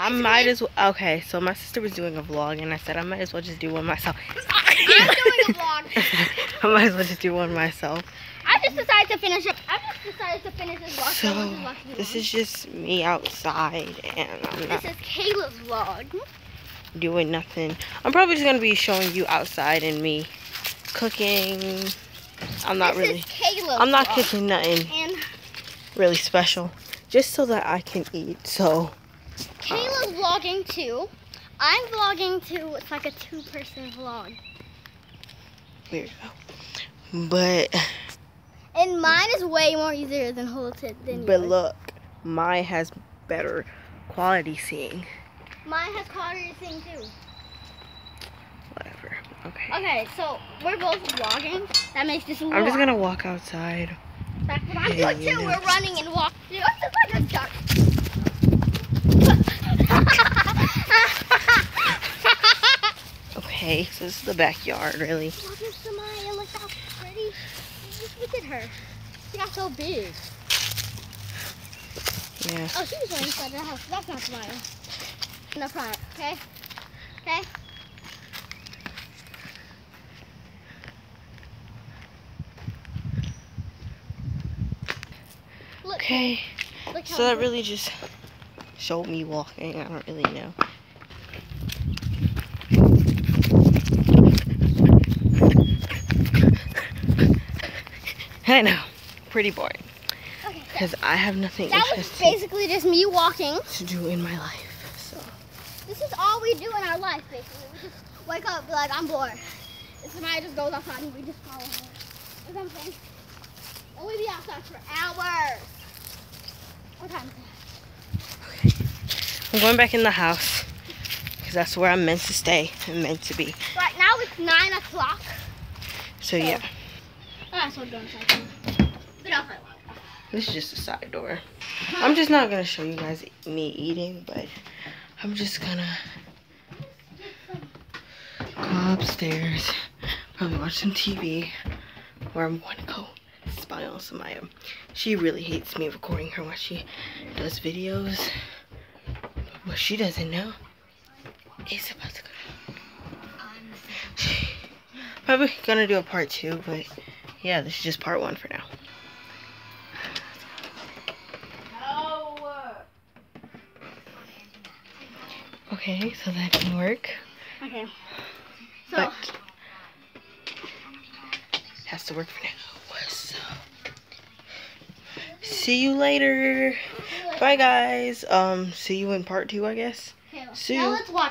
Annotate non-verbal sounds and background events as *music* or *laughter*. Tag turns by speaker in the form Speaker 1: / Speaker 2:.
Speaker 1: I might as well. Okay, so my sister was doing a vlog, and I said I might as well just do one myself. *laughs*
Speaker 2: I'm doing a vlog. *laughs*
Speaker 1: I might as well just do one myself.
Speaker 2: I just decided to finish up. I just decided to finish this vlog. so
Speaker 1: So
Speaker 2: wanted to watch the
Speaker 1: this is just me outside, and I'm not
Speaker 2: This is Kaila's vlog.
Speaker 1: doing nothing. I'm probably just gonna be showing you outside and me cooking. I'm not
Speaker 2: this
Speaker 1: really.
Speaker 2: Is Kaila's
Speaker 1: I'm not
Speaker 2: vlog.
Speaker 1: cooking nothing
Speaker 2: And
Speaker 1: really special, just so that I can eat. So
Speaker 2: Kaila's vlogging too. I'm vlogging too. It's like a two-person vlog.
Speaker 1: there you go. But
Speaker 2: And mine is way more easier than hold it than
Speaker 1: but
Speaker 2: yours.
Speaker 1: look, mine has better quality seeing.
Speaker 2: Mine has quality thing too.
Speaker 1: Whatever. Okay.
Speaker 2: Okay, so we're both vlogging. That makes this.
Speaker 1: I'm just gonna walk outside.
Speaker 2: That's what I'm
Speaker 1: Yeah,
Speaker 2: doing too.
Speaker 1: know.
Speaker 2: We're running and walking. It's just like a duck.
Speaker 1: Okay, so this is the backyard, really.
Speaker 2: Look at Samaya. Look how pretty. Just look at her. She got so big.
Speaker 1: Yeah.
Speaker 2: Oh, she was right inside the house. That's not Samaya. In the front. Okay. Okay. Look.
Speaker 1: Okay.
Speaker 2: Look
Speaker 1: So that really just showed me walking. I don't really know. *laughs* I know. Pretty boring.
Speaker 2: Okay.
Speaker 1: Because I have nothing
Speaker 2: That was basically just me walking.
Speaker 1: to do in my life. So
Speaker 2: This is all we do in our life, basically. We just wake up, be like, I'm bored. And somebody just goes outside and we just follow her. You know what I'm saying? And we be outside for hours. What time is it?
Speaker 1: I'm going back in the house. Because that's where I'm meant to stay and meant to be.
Speaker 2: Right now it's 9 o'clock.
Speaker 1: So yeah, This is just a side door. I'm just not to show you guys me eating, but I'm just to go upstairs, probably watch some TV, or I'm to go spy on Samaya. She really hates me recording her while she does videos. But what she doesn't know is about to go. Probably gonna do a part two, but yeah, this is just part one for now. Okay, so that didn't work,
Speaker 2: Okay. So,
Speaker 1: but has to work for now. So, see you later. Bye, guys. Um, see you in part two, I guess. see you.
Speaker 2: let's watch